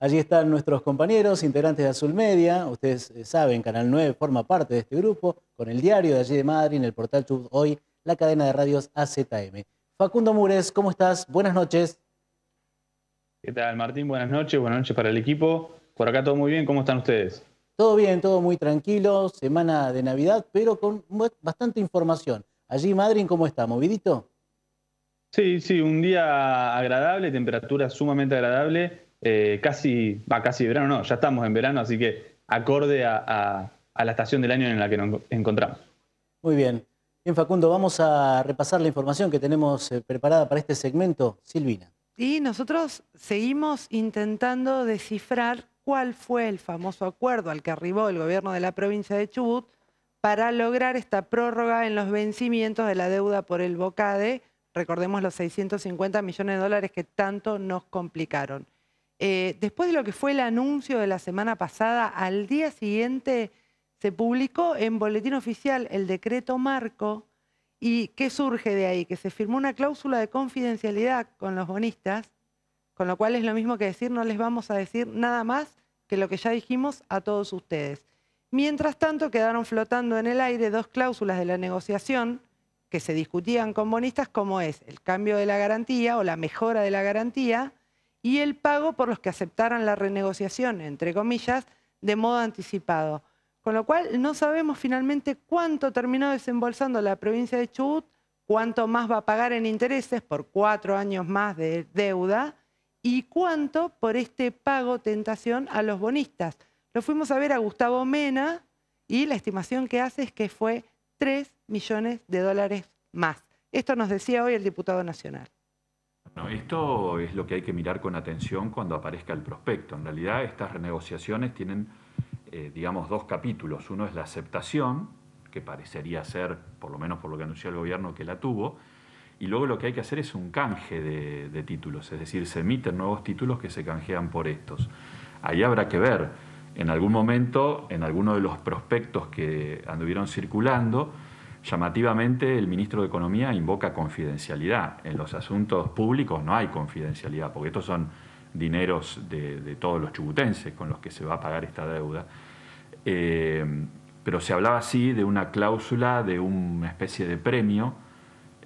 Allí están nuestros compañeros, integrantes de Azul Media. Ustedes eh, saben, Canal 9 forma parte de este grupo, con el diario de allí de Madrid, en el portal Chubut Hoy, la cadena de radios AZM. Facundo Mures, ¿cómo estás? Buenas noches. ¿Qué tal, Martín? Buenas noches, buenas noches para el equipo. Por acá todo muy bien, ¿cómo están ustedes? Todo bien, todo muy tranquilo, semana de Navidad, pero con bastante información. Allí, Madrid, ¿cómo está? ¿Movidito? Sí, sí, un día agradable, temperatura sumamente agradable eh, casi, va casi verano, no, ya estamos en verano, así que acorde a, la estación del año en la que nos encontramos. Muy bien. Bien, Facundo, vamos a repasar la información que tenemos eh, preparada para este segmento. Silvina. Y nosotros seguimos intentando descifrar cuál fue el famoso acuerdo al que arribó el gobierno de la provincia de Chubut para lograr esta prórroga en los vencimientos de la deuda por el BOCADE, recordemos los 650 millones de dólares que tanto nos complicaron. Eh, después de lo que fue el anuncio de la semana pasada, al día siguiente se publicó en Boletín Oficial el decreto marco. ¿Y qué surge de ahí? Que se firmó una cláusula de confidencialidad con los bonistas, con lo cual es lo mismo que decir no les vamos a decir nada más que lo que ya dijimos a todos ustedes. Mientras tanto, quedaron flotando en el aire dos cláusulas de la negociación que se discutían con bonistas, como es el cambio de la garantía o la mejora de la garantía y el pago por los que aceptaran la renegociación, entre comillas, de modo anticipado. Con lo cual no sabemos finalmente cuánto terminó desembolsando la provincia de Chubut, cuánto más va a pagar en intereses por cuatro años más de deuda y cuánto por este pago tentación a los bonistas. Lo fuimos a ver a Gustavo Mena y la estimación que hace es que fue 3 millones de dólares más. Esto nos decía hoy el diputado nacional esto es lo que hay que mirar con atención cuando aparezca el prospecto. En realidad estas renegociaciones tienen, eh, digamos, dos capítulos. Uno es la aceptación, que parecería ser, por lo menos por lo que anunció el gobierno, que la tuvo, y luego lo que hay que hacer es un canje de, de títulos, es decir, se emiten nuevos títulos que se canjean por estos. Ahí habrá que ver, en algún momento, en alguno de los prospectos que anduvieron circulando, Llamativamente, el ministro de Economía invoca confidencialidad. En los asuntos públicos no hay confidencialidad, porque estos son dineros de, todos los chubutenses con los que se va a pagar esta deuda. Eh, pero se hablaba así de una cláusula de una especie de premio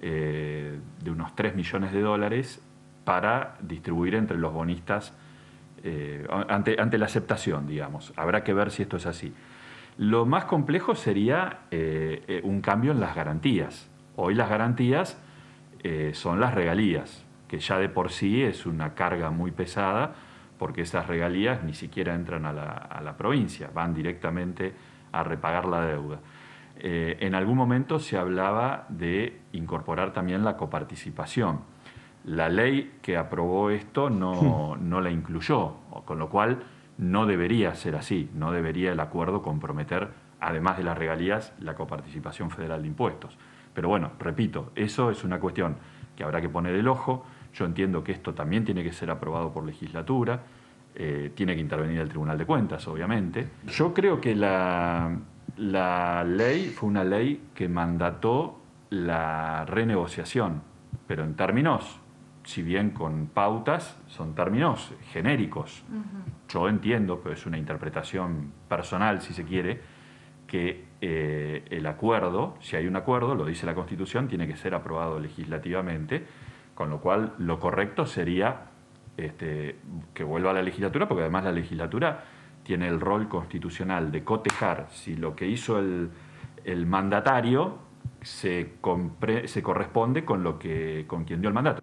eh, de unos 3 millones de dólares para distribuir entre los bonistas eh, ante, ante la aceptación, digamos. Habrá que ver si esto es así. Lo más complejo sería eh, eh, un cambio en las garantías. Hoy las garantías eh, son las regalías, que ya de por sí es una carga muy pesada, porque esas regalías ni siquiera entran a la, provincia, van directamente a repagar la deuda. en algún momento se hablaba de incorporar también la coparticipación. La ley que aprobó esto no, no la incluyó, con lo cual no debería ser así, no debería el acuerdo comprometer, además de las regalías, la coparticipación federal de impuestos. Pero bueno, repito, eso es una cuestión que habrá que poner el ojo. Yo entiendo que esto también tiene que ser aprobado por legislatura, eh, tiene que intervenir el Tribunal de Cuentas, obviamente. Yo creo que la, la ley fue una ley que mandató la renegociación, pero en términos si bien con pautas, son términos genéricos. Yo entiendo, pero es una interpretación personal, si se quiere, que eh, el acuerdo, si hay un acuerdo, lo dice la Constitución, tiene que ser aprobado legislativamente, con lo cual lo correcto sería este, que vuelva a la legislatura, porque además la legislatura tiene el rol constitucional de cotejar si lo que hizo el, mandatario se, se corresponde con, lo que, con quien dio el mandato.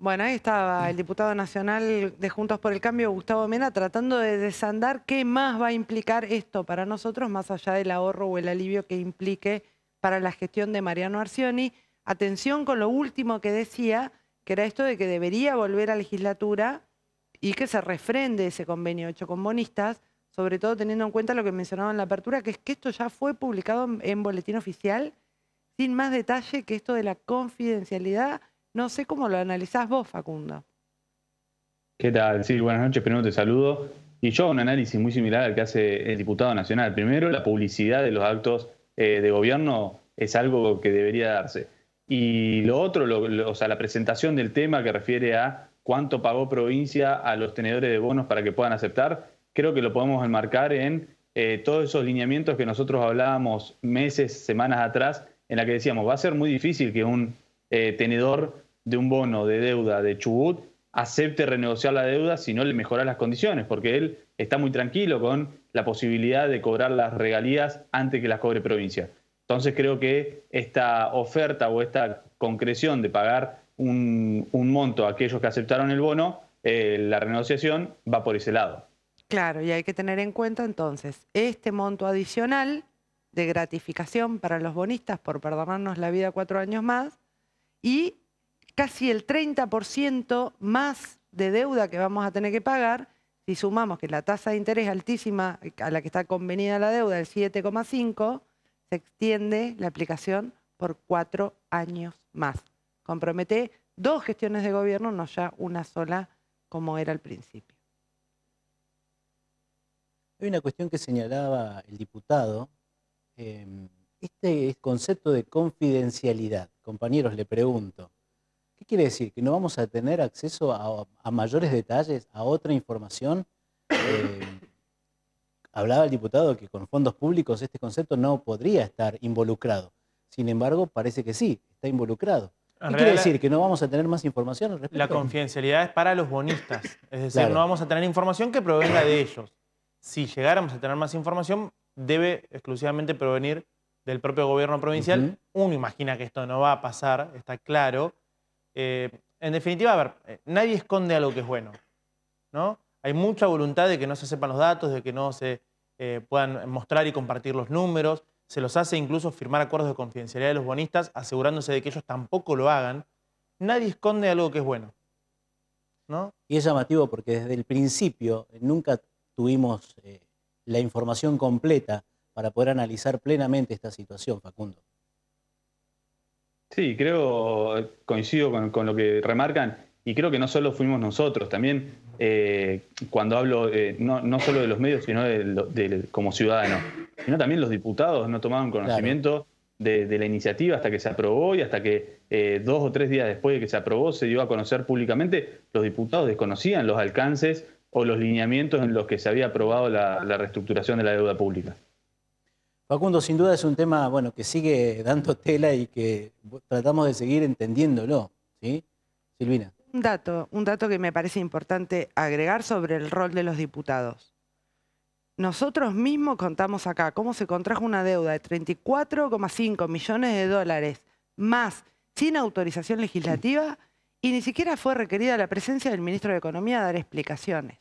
Bueno, ahí estaba el diputado nacional de Juntos por el Cambio, Gustavo Mena, tratando de desandar qué más va a implicar esto para nosotros, más allá del ahorro o el alivio que implique para la gestión de Mariano Arcioni. Atención con lo último que decía, que era esto de que debería volver a legislatura y que se refrende ese convenio hecho con bonistas, sobre todo teniendo en cuenta lo que mencionaba en la apertura, que es que esto ya fue publicado en boletín oficial, sin más detalle que esto de la confidencialidad no sé cómo lo analizás vos, Facundo. ¿Qué tal? Sí, buenas noches, primero te saludo. Y yo un análisis muy similar al que hace el diputado nacional. Primero, la publicidad de los actos eh, de gobierno es algo que debería darse. Y lo otro, o sea, la presentación del tema que refiere a cuánto pagó provincia a los tenedores de bonos para que puedan aceptar, creo que lo podemos enmarcar en eh, todos esos lineamientos que nosotros hablábamos meses, semanas atrás, en la que decíamos, va a ser muy difícil que un eh, tenedor de un bono de deuda de Chubut acepte renegociar la deuda si no le mejora las condiciones, porque él está muy tranquilo con la posibilidad de cobrar las regalías antes que las cobre provincia. Entonces creo que esta oferta o esta concreción de pagar un, monto a aquellos que aceptaron el bono, eh, la renegociación va por ese lado. Claro, y hay que tener en cuenta entonces este monto adicional de gratificación para los bonistas por perdonarnos la vida cuatro años más y casi el 30% más de deuda que vamos a tener que pagar si sumamos que la tasa de interés altísima a la que está convenida la deuda, el 7,5, se extiende la aplicación por cuatro años más. Compromete dos gestiones de gobierno, no ya una sola como era al principio. Hay una cuestión que señalaba el diputado. Em, este concepto de confidencialidad, compañeros, le pregunto, ¿qué quiere decir? ¿Que no vamos a tener acceso a, mayores detalles, a otra información? Em, hablaba el diputado que con fondos públicos este concepto no podría estar involucrado. Sin embargo, parece que sí, está involucrado. ¿Qué quiere decir? ¿Que no vamos a tener más información al respecto? La confidencialidad es para los bonistas. Es decir, no vamos a tener información que provenga de ellos si llegáramos a tener más información, debe exclusivamente provenir del propio gobierno provincial. Uno imagina que esto no va a pasar, está claro. Eh, en definitiva, a ver, eh, nadie esconde algo que es bueno. ¿no? Hay mucha voluntad de que no se sepan los datos, de que no se eh, puedan mostrar y compartir los números. Se los hace incluso firmar acuerdos de confidencialidad de los bonistas, asegurándose de que ellos tampoco lo hagan. Nadie esconde algo que es bueno. ¿no? Y es llamativo porque desde el principio nunca tuvimos la información completa para poder analizar plenamente esta situación, Facundo. Sí, creo, coincido con, lo que remarcan, y creo que no solo fuimos nosotros, también eh, cuando hablo eh, no, solo de los medios, sino de, como ciudadanos, sino también los diputados no tomaron conocimiento de, la iniciativa hasta que se aprobó y hasta que dos o tres días después de que se aprobó se dio a conocer públicamente, los diputados desconocían los alcances o los lineamientos en los que se había aprobado la, reestructuración de la deuda pública. Facundo, sin duda es un tema bueno, que sigue dando tela y que tratamos de seguir entendiéndolo. ¿sí? Silvina. Un dato, un dato que me parece importante agregar sobre el rol de los diputados. Nosotros mismos contamos acá cómo se contrajo una deuda de 34,5 millones de dólares más sin autorización legislativa y ni siquiera fue requerida la presencia del ministro de Economía a dar explicaciones.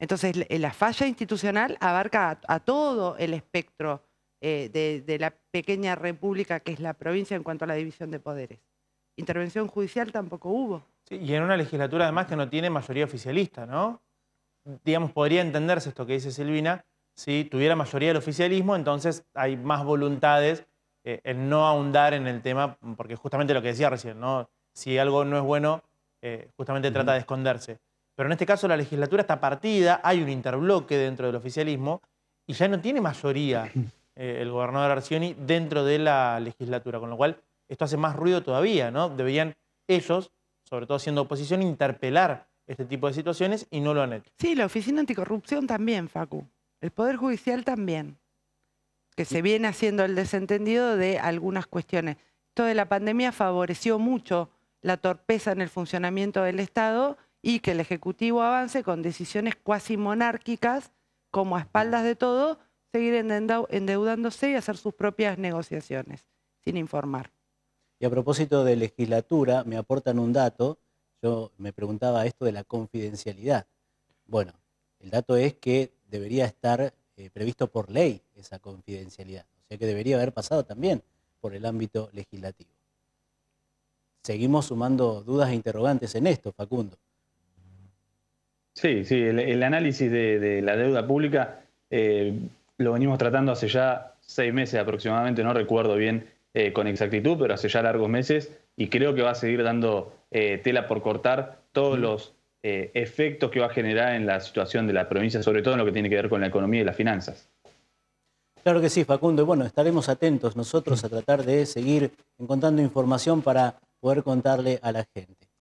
Entonces, la falla institucional abarca a, todo el espectro eh, de, la pequeña república que es la provincia en cuanto a la división de poderes. Intervención judicial tampoco hubo. y en una legislatura además que no tiene mayoría oficialista, ¿no? Digamos, podría entenderse esto que dice Silvina, si tuviera mayoría del oficialismo, entonces hay más voluntades eh, en no ahondar en el tema, porque justamente lo que decía recién, ¿no? si algo no es bueno, eh, justamente trata de esconderse. Pero en este caso la legislatura está partida, hay un interbloque dentro del oficialismo y ya no tiene mayoría eh, el gobernador Arcioni dentro de la legislatura, con lo cual esto hace más ruido todavía, ¿no? Deberían ellos, sobre todo siendo oposición, interpelar este tipo de situaciones y no lo han hecho. Sí, la Oficina Anticorrupción también, Facu. El Poder Judicial también. Que se viene haciendo el desentendido de algunas cuestiones. Esto de la pandemia favoreció mucho la torpeza en el funcionamiento del Estado y que el Ejecutivo avance con decisiones cuasi monárquicas, como a espaldas de todo, seguir endeudándose y hacer sus propias negociaciones, sin informar. Y a propósito de legislatura, me aportan un dato, yo me preguntaba esto de la confidencialidad. Bueno, el dato es que debería estar eh, previsto por ley esa confidencialidad, o sea que debería haber pasado también por el ámbito legislativo seguimos sumando dudas e interrogantes en esto, Facundo. Sí, sí, el, análisis de, la deuda pública eh, lo venimos tratando hace ya seis meses aproximadamente, no recuerdo bien eh, con exactitud, pero hace ya largos meses y creo que va a seguir dando eh, tela por cortar todos los efectos que va a generar en la situación de la provincia, sobre todo en lo que tiene que ver con la economía y las finanzas. Claro que sí, Facundo. Y bueno, estaremos atentos nosotros a tratar de seguir encontrando información para poder contarle a la gente.